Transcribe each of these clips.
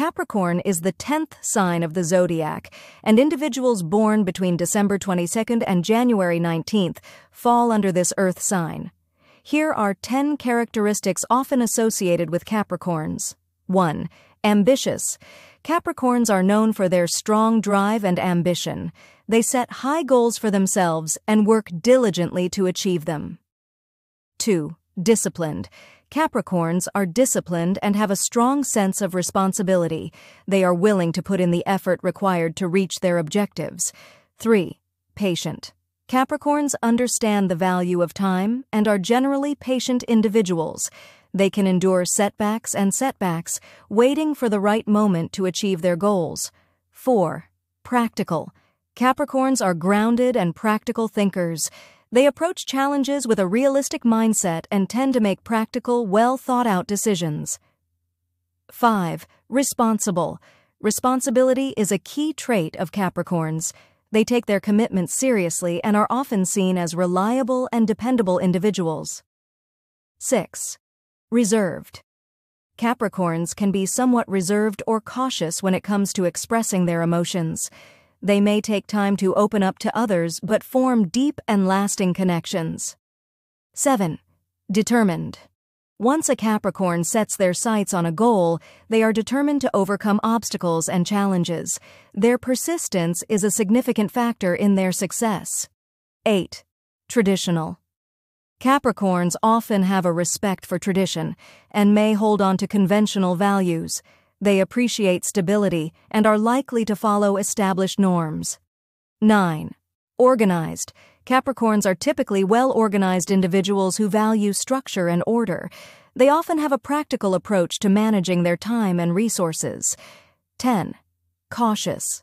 Capricorn is the 10th sign of the zodiac, and individuals born between December 22nd and January 19th fall under this earth sign. Here are 10 characteristics often associated with Capricorns. 1. Ambitious. Capricorns are known for their strong drive and ambition. They set high goals for themselves and work diligently to achieve them. 2. Disciplined. Capricorns are disciplined and have a strong sense of responsibility. They are willing to put in the effort required to reach their objectives. 3. Patient. Capricorns understand the value of time and are generally patient individuals. They can endure setbacks and setbacks, waiting for the right moment to achieve their goals. 4. Practical. Capricorns are grounded and practical thinkers. They approach challenges with a realistic mindset and tend to make practical, well thought out decisions. 5. Responsible. Responsibility is a key trait of Capricorns. They take their commitments seriously and are often seen as reliable and dependable individuals. 6. Reserved. Capricorns can be somewhat reserved or cautious when it comes to expressing their emotions. They may take time to open up to others but form deep and lasting connections. 7. Determined. Once a Capricorn sets their sights on a goal, they are determined to overcome obstacles and challenges. Their persistence is a significant factor in their success. 8. Traditional. Capricorns often have a respect for tradition and may hold on to conventional values. They appreciate stability and are likely to follow established norms. 9. Organized. Capricorns are typically well organized individuals who value structure and order. They often have a practical approach to managing their time and resources. 10. Cautious.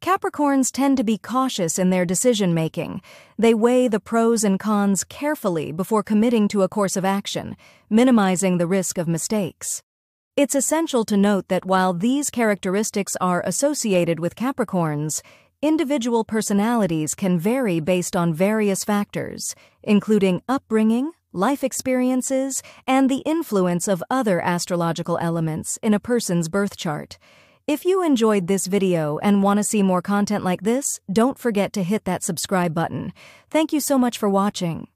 Capricorns tend to be cautious in their decision making. They weigh the pros and cons carefully before committing to a course of action, minimizing the risk of mistakes. It's essential to note that while these characteristics are associated with Capricorns, individual personalities can vary based on various factors, including upbringing, life experiences, and the influence of other astrological elements in a person's birth chart. If you enjoyed this video and want to see more content like this, don't forget to hit that subscribe button. Thank you so much for watching.